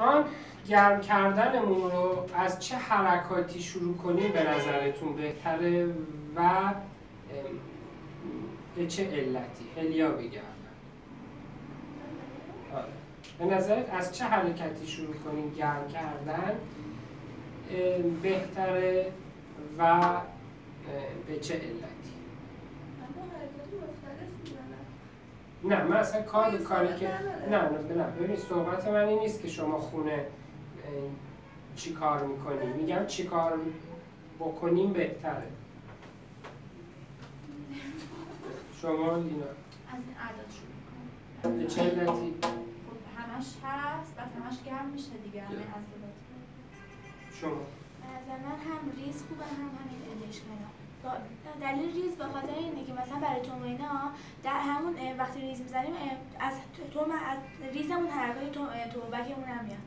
آن گرم کردنمون رو از چه حرکاتی شروع کنیم به نظرتون بهتره و به چه علتی؟ هلیا بگردن. آره. به نظرت از چه حرکتی شروع کنیم گرم کردن؟ بهتره و به چه علتی؟ نه من اصلا کار کاری که؟ نه نه نه ببین صحبت من این نیست که شما خونه چی کار می‌کنیم میگم چی کار بکنیم بهتره. شما لینا از این اعداد شروع به چه علتی؟ خب همش هست بعد همش گرم میشه دیگه همه عضلات شما. نظر من هم ریز خوبه هم همین ادش دلیل ریز به خاطر اینه که مثلا برای تو اینا در همون وقتی ریز می‌زنیم از تو از ریزمون تو توبکمون هم میاد.